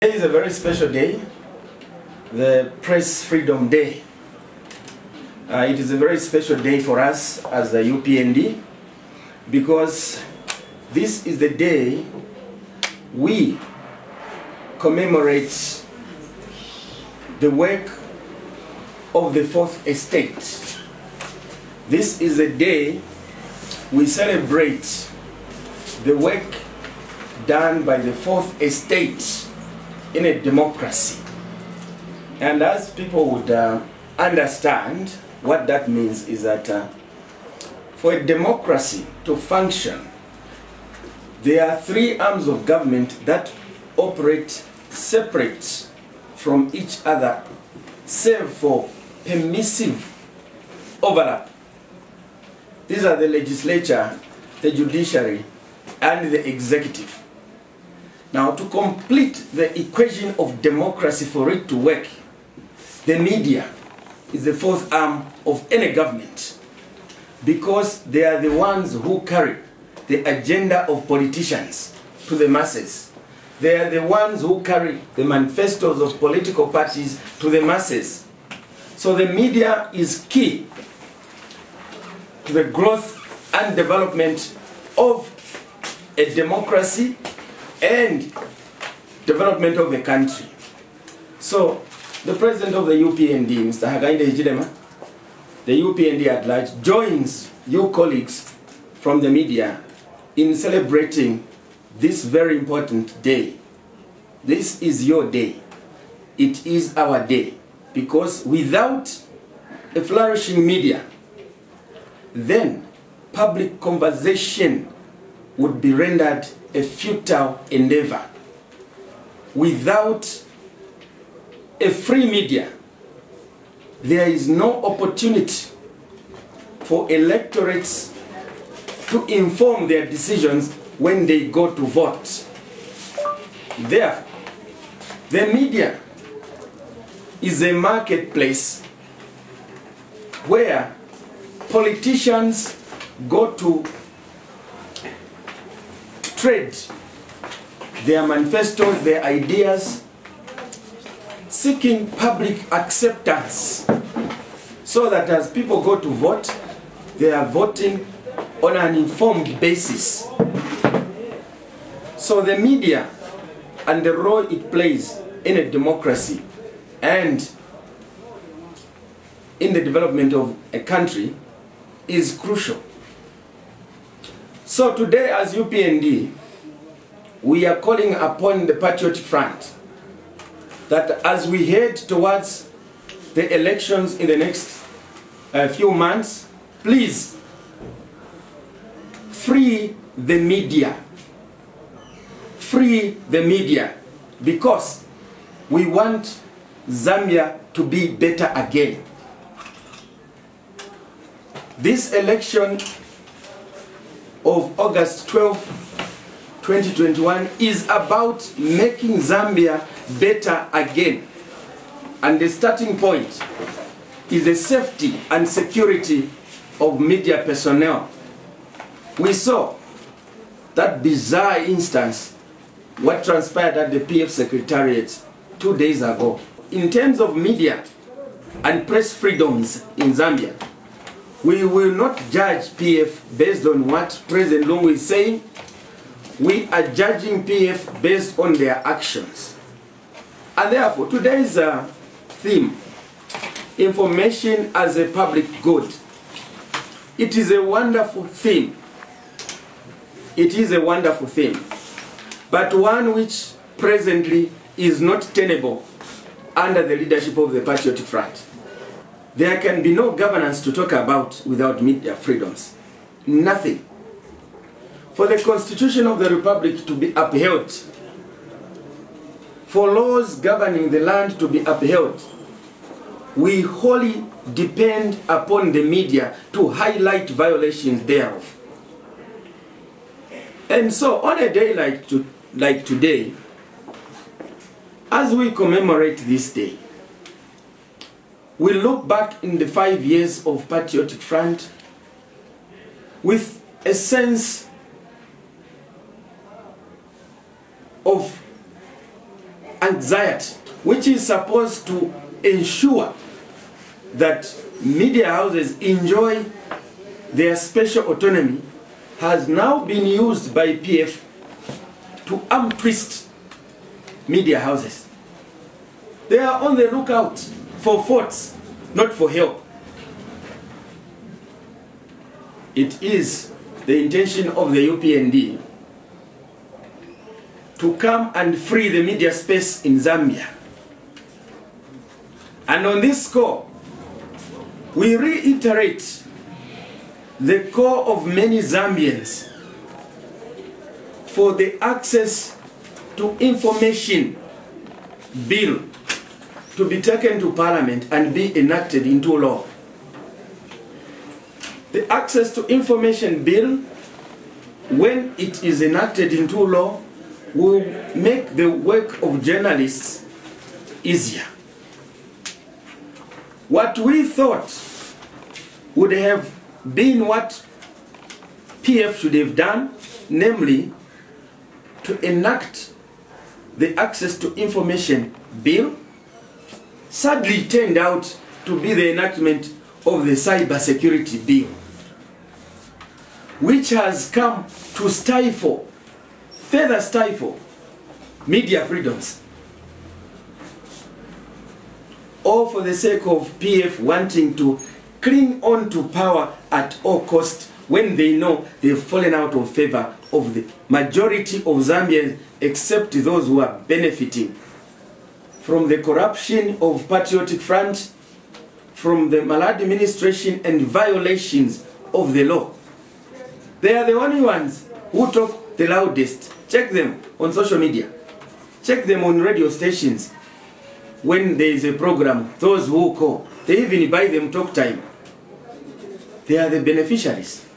Today is a very special day, the Press Freedom Day. Uh, it is a very special day for us as the UPND because this is the day we commemorate the work of the Fourth Estate. This is a day we celebrate the work done by the Fourth Estate in a democracy. And as people would uh, understand, what that means is that uh, for a democracy to function, there are three arms of government that operate separate from each other, save for permissive overlap. These are the legislature, the judiciary, and the executive. Now, to complete the equation of democracy for it to work, the media is the fourth arm of any government because they are the ones who carry the agenda of politicians to the masses. They are the ones who carry the manifestos of political parties to the masses. So the media is key to the growth and development of a democracy and development of the country. So, the president of the UPND, Mr. Hakainde Hichilema, the UPND at large, joins you colleagues from the media in celebrating this very important day. This is your day. It is our day. Because without a flourishing media, then public conversation would be rendered a futile endeavor. Without a free media, there is no opportunity for electorates to inform their decisions when they go to vote. Therefore, the media is a marketplace where politicians go to trade their manifestos, their ideas, seeking public acceptance so that as people go to vote, they are voting on an informed basis. So the media and the role it plays in a democracy and in the development of a country is crucial. So today as UPND, we are calling upon the Patriotic Front that as we head towards the elections in the next uh, few months, please free the media. Free the media because we want Zambia to be better again. This election of August 12, 2021 is about making Zambia better again. And the starting point is the safety and security of media personnel. We saw that bizarre instance, what transpired at the PF Secretariat two days ago. In terms of media and press freedoms in Zambia, we will not judge PF based on what President Lungu is saying. We are judging PF based on their actions. And therefore, today's uh, theme, information as a public good. It is a wonderful theme. It is a wonderful theme. But one which presently is not tenable under the leadership of the Patriotic Front. There can be no governance to talk about without media freedoms. Nothing. For the Constitution of the Republic to be upheld, for laws governing the land to be upheld, we wholly depend upon the media to highlight violations thereof. And so, on a day like, to, like today, as we commemorate this day, we look back in the five years of Patriotic Front with a sense of anxiety, which is supposed to ensure that media houses enjoy their special autonomy, has now been used by PF to arm twist media houses. They are on the lookout for faults, not for help. It is the intention of the UPND to come and free the media space in Zambia. And on this score, we reiterate the call of many Zambians for the access to information bill to be taken to parliament and be enacted into law. The access to information bill, when it is enacted into law, will make the work of journalists easier. What we thought would have been what PF should have done, namely to enact the Access to Information Bill, sadly turned out to be the enactment of the Cyber Security Bill, which has come to stifle, further stifle, media freedoms. All for the sake of PF wanting to cling on to power at all cost when they know they've fallen out of favor of the majority of Zambians except those who are benefiting from the corruption of Patriotic Front, from the maladministration and violations of the law. They are the only ones who talk the loudest. Check them on social media. Check them on radio stations. When there is a program, those who call, they even buy them talk time. They are the beneficiaries.